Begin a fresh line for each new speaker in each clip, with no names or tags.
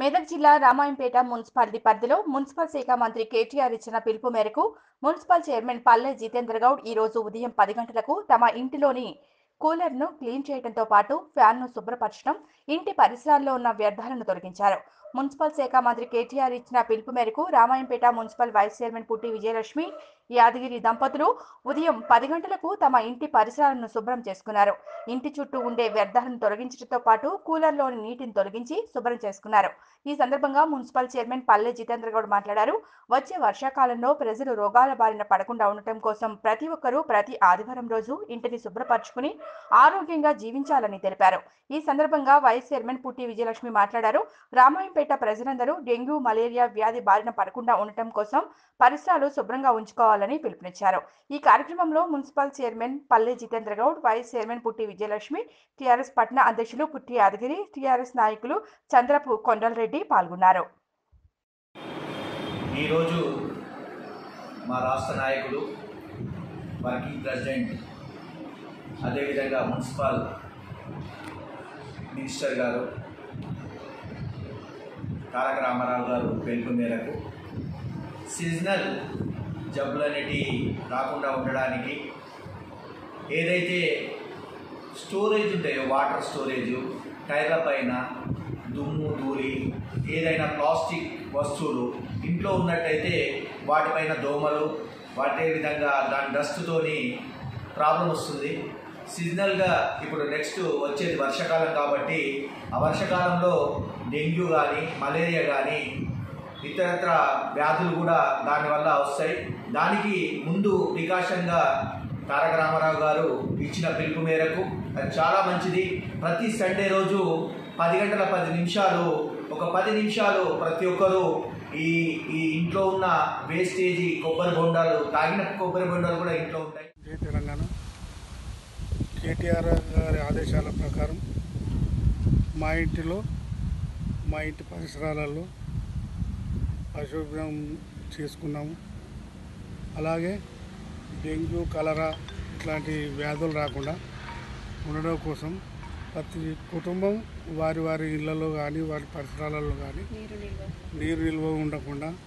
మెదక్ జిల్లా రామాయంపేట మున్సిపాలిటీ పరిధిలో మున్సిపల్ శాఖ మంత్రి కేటీఆర్ ఇచ్చిన పిలుపు మేరకు మున్సిపల్ చైర్మన్ పల్లె జితేంద్ర గౌడ్ ఈ రోజు ఉదయం పది గంటలకు తమ ఇంటిలోని కూలర్ను క్లీన్ చేయడంతో పాటు ఫ్యాన్ను శుభ్రపరచడం ఇంటి పరిసరాల్లో ఉన్న వ్యర్థాలను తొలగించారు. మున్సిపల్ శాఖ మంత్రి కేటీఆర్ ఇచ్చిన పిలుపు మేరకు రామాయంపేట మున్సిపల్ వైస్ చైర్మన్ పుట్టి విజయలక్ష్మి యాదగిరి దంపతులు ఉదయం పది గంటలకు తమ ఇంటి పరిసరాలను శుభ్రం చేసుకున్నారు. ఇంటి చుట్టూ ఉండే వ్యర్థాలను తొలగించడంతో పాటు కూలర్లోని నీటిని తొలగించి శుభ్రం చేసుకున్నారు. ఈ సందర్భంగా మున్సిపల్ చైర్మన్ పల్లె జితేంద్ర గౌడ్ మాట్లాడారు. వచ్చే వర్షాకాలంలో ప్రజలు రోగాల బారిన పడకుండా ఉండటం కోసం ప్రతి ఒక్కరూ ప్రతి ఆదివారం రోజు ఇంటిని శుభ్రపరచుకుని ఆరోగ్యంగా జీవించాలని తెలిపారు. ఈ సందర్భంగా వైస్ చైర్మన్ పుట్టి విజయలక్ష్మి మాట్లాడారు. రామాయంపేట ప్రజలందరూ డెంగ్యూ మలేరియా వ్యాధి బారిన పడకుండా ఉండటం కోసం పరిసరాలు శుభ్రంగా ఉంచుకోవాలి ఉంచుకోవాలని పిలుపునిచ్చారు. ఈ కార్యక్రమంలో మున్సిపల్ చైర్మన్ పల్లె జితేంద్ర గౌడ్ వైస్ చైర్మన్ పుట్టి విజయలక్ష్మి టీఆర్ఎస్ పట్న అధ్యక్షులు పుట్టి యాదగిరి టీఆర్ఎస్ నాయకులు చంద్రపు కొండలరెడ్డి పాల్గొన్నారు.
ఈరోజు మా రాష్ట్ర నాయకులు వర్కింగ్ ప్రెసిడెంట్ అదేవిధంగా మున్సిపల్ మినిస్టర్ గారు తారక రామారావు గారు పిలుపు మేరకు సీజనల్ జబ్బులు అనేటివి రాకుండా ఉండడానికి ఏదైతే స్టోరేజ్ ఉంటాయో వాటర్ స్టోరేజ్ టైర్ల పైన దుమ్ము ధూళి ఏదైనా ప్లాస్టిక్ వస్తువులు ఇంట్లో ఉన్నట్టయితే వాటిపైన దోమలు వాటి విధంగా దాని డస్ట్తోని ప్రాబ్లం వస్తుంది. సీజనల్గా ఇప్పుడు నెక్స్ట్ వచ్చేది వర్షాకాలం కాబట్టి ఆ వర్షాకాలంలో డెంగ్యూ కానీ మలేరియా కానీ ఇతరత్ర వ్యాధులు కూడా దానివల్ల వస్తాయి. దానికి ముందు ప్రికాషన్గా తారక రామారావు గారు ఇచ్చిన పిలుపు మేరకు అది చాలా మంచిది. ప్రతి సండే రోజు పది గంటల పది నిమిషాలు ఒక పది నిమిషాలు ప్రతి ఒక్కరూ ఈ ఈ ఇంట్లో ఉన్న వేస్టేజీ కొబ్బరి బొండాలు తాగిన కొబ్బరి బొండాలు కూడా ఇంట్లో ఉంటాయి.
జై తెలంగాణ. కేటీఆర్ గారి ఆదేశాల ప్రకారం మా ఇంటిలో మా ఇంటి పరిసరాలలో పరిశుభ్రం చేసుకున్నాము. అలాగే డెంగ్యూ కలరా ఇట్లాంటి వ్యాధులు రాకుండా ఉండడం కోసం ప్రతి కుటుంబం వారి వారి ఇళ్ళలో కానీ వారి పరిసరాలలో కానీ నీరు నిల్వ ఉండకుండా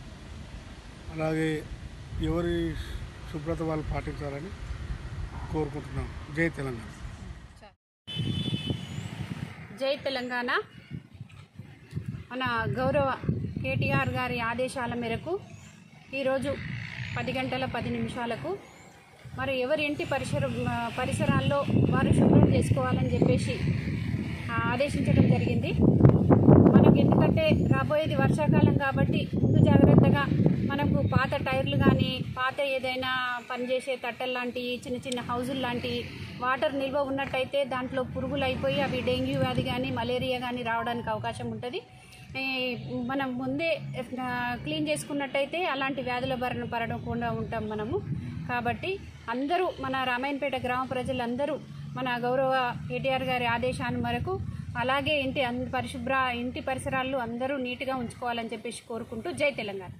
అలాగే ఎవరి శుభ్రత వాళ్ళు పాటించాలని కోరుకుంటున్నాం. జై తెలంగాణ.
జై తెలంగాణ. మన గౌరవ కేటీఆర్ గారి ఆదేశాల మేరకు ఈరోజు పది గంటల పది నిమిషాలకు మరి ఎవరి ఇంటి పరిసర పరిసరాల్లో వారు శుభ్రం చేసుకోవాలని చెప్పేసి ఆదేశించడం జరిగింది. మనకు ఎందుకంటే రాబోయేది వర్షాకాలం కాబట్టి ముందు జాగ్రత్తగా మనకు పాత టైర్లు కానీ పాత ఏదైనా పనిచేసే తట్టలు లాంటివి చిన్న చిన్న హౌజులు లాంటివి వాటర్ నిల్వ ఉన్నట్టయితే దాంట్లో పురుగులు అయిపోయి అవి డెంగ్యూ వ్యాధి కానీ మలేరియా కానీ రావడానికి అవకాశం ఉంటుంది. మనం ముందే క్లీన్ చేసుకున్నట్టయితే అలాంటి వ్యాధుల బారిన పడకుండా ఉంటాం మనము. కాబట్టి అందరూ మన రామాయణపేట గ్రామ ప్రజలందరూ మన గౌరవ కేటీఆర్ గారి ఆదేశాన్ని మేరకు అలాగే ఇంటి అన్- పరిశుభ్ర ఇంటి పరిసరాల్లో అందరూ నీట్గా ఉంచుకోవాలని చెప్పేసి కోరుకుంటూ జై తెలంగాణ.